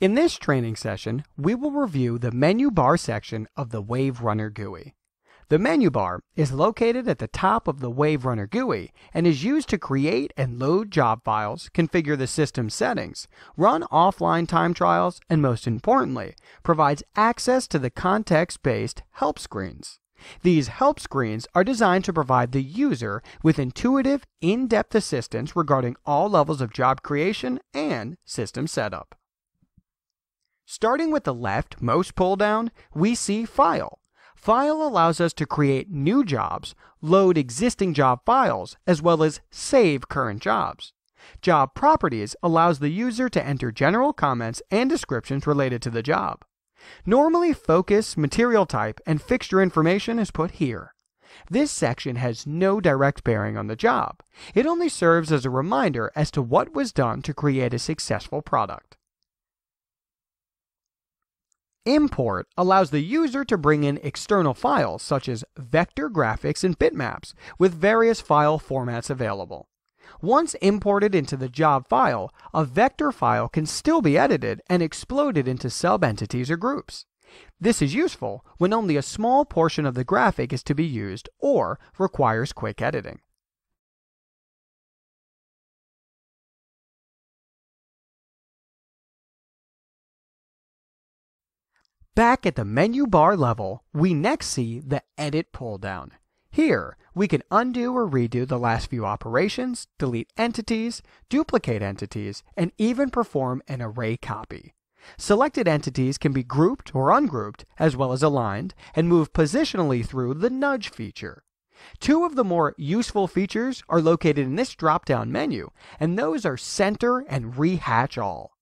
In this training session, we will review the menu bar section of the WaveRunner GUI. The menu bar is located at the top of the WaveRunner GUI and is used to create and load job files, configure the system settings, run offline time trials, and most importantly, provides access to the context-based help screens. These help screens are designed to provide the user with intuitive, in-depth assistance regarding all levels of job creation and system setup. Starting with the leftmost pull down, we see File. File allows us to create new jobs, load existing job files, as well as save current jobs. Job Properties allows the user to enter general comments and descriptions related to the job. Normally focus, material type, and fixture information is put here. This section has no direct bearing on the job. It only serves as a reminder as to what was done to create a successful product. Import allows the user to bring in external files such as vector graphics and bitmaps with various file formats available. Once imported into the job file, a vector file can still be edited and exploded into sub-entities or groups. This is useful when only a small portion of the graphic is to be used or requires quick editing. Back at the menu bar level, we next see the Edit pull-down. Here, we can undo or redo the last few operations, delete entities, duplicate entities, and even perform an array copy. Selected entities can be grouped or ungrouped, as well as aligned, and move positionally through the nudge feature. Two of the more useful features are located in this drop-down menu, and those are Center and Rehatch All.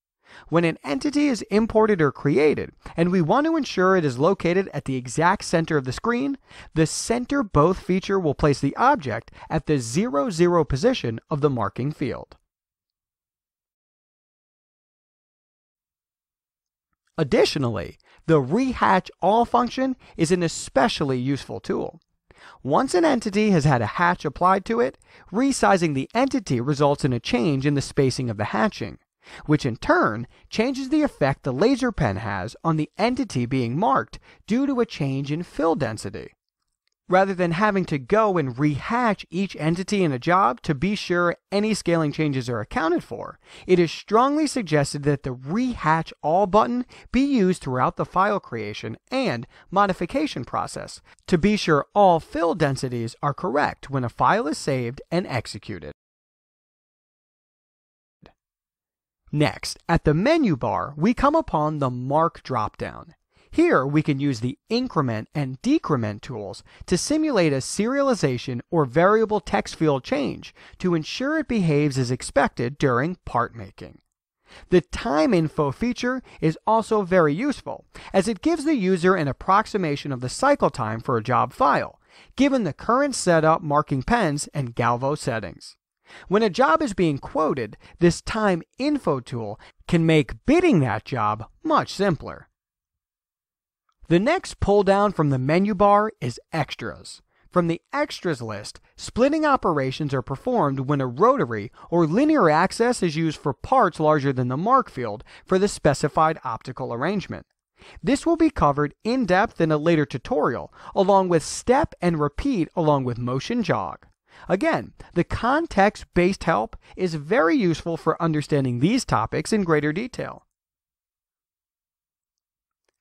When an entity is imported or created, and we want to ensure it is located at the exact center of the screen, the Center Both feature will place the object at the 0, 0 position of the marking field. Additionally, the Rehatch All function is an especially useful tool. Once an entity has had a hatch applied to it, resizing the entity results in a change in the spacing of the hatching which in turn changes the effect the laser pen has on the entity being marked due to a change in fill density. Rather than having to go and rehatch each entity in a job to be sure any scaling changes are accounted for, it is strongly suggested that the Rehatch All button be used throughout the file creation and modification process to be sure all fill densities are correct when a file is saved and executed. Next, at the menu bar, we come upon the Mark dropdown. Here, we can use the increment and decrement tools to simulate a serialization or variable text field change to ensure it behaves as expected during part making. The time info feature is also very useful, as it gives the user an approximation of the cycle time for a job file, given the current setup marking pens and Galvo settings. When a job is being quoted, this time info tool can make bidding that job much simpler. The next pull down from the menu bar is Extras. From the Extras list, splitting operations are performed when a rotary or linear axis is used for parts larger than the mark field for the specified optical arrangement. This will be covered in depth in a later tutorial, along with step and repeat along with motion jog. Again, the context-based help is very useful for understanding these topics in greater detail.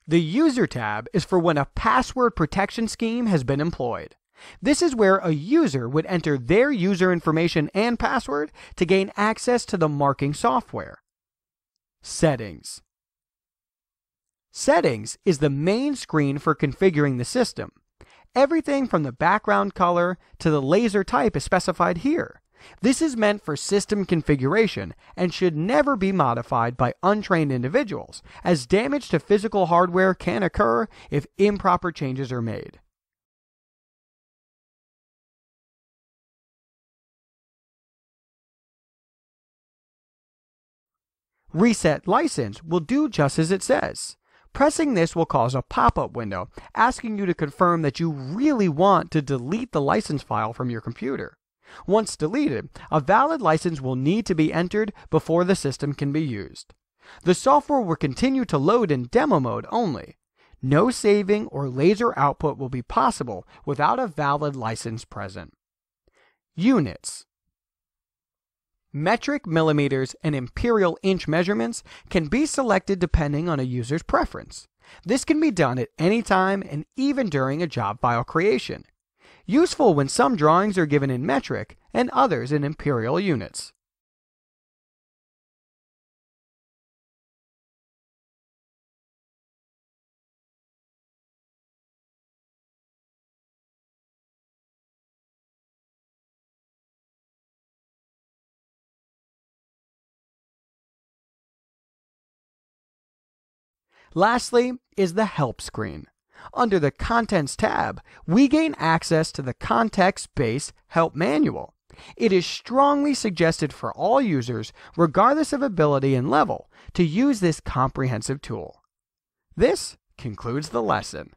The User tab is for when a password protection scheme has been employed. This is where a user would enter their user information and password to gain access to the marking software. Settings Settings is the main screen for configuring the system. Everything from the background color to the laser type is specified here. This is meant for system configuration and should never be modified by untrained individuals, as damage to physical hardware can occur if improper changes are made. Reset license will do just as it says. Pressing this will cause a pop-up window asking you to confirm that you really want to delete the license file from your computer. Once deleted, a valid license will need to be entered before the system can be used. The software will continue to load in demo mode only. No saving or laser output will be possible without a valid license present. Units Metric, millimeters, and imperial inch measurements can be selected depending on a user's preference. This can be done at any time and even during a job file creation. Useful when some drawings are given in metric and others in imperial units. Lastly is the Help screen. Under the Contents tab, we gain access to the context-based Help Manual. It is strongly suggested for all users, regardless of ability and level, to use this comprehensive tool. This concludes the lesson.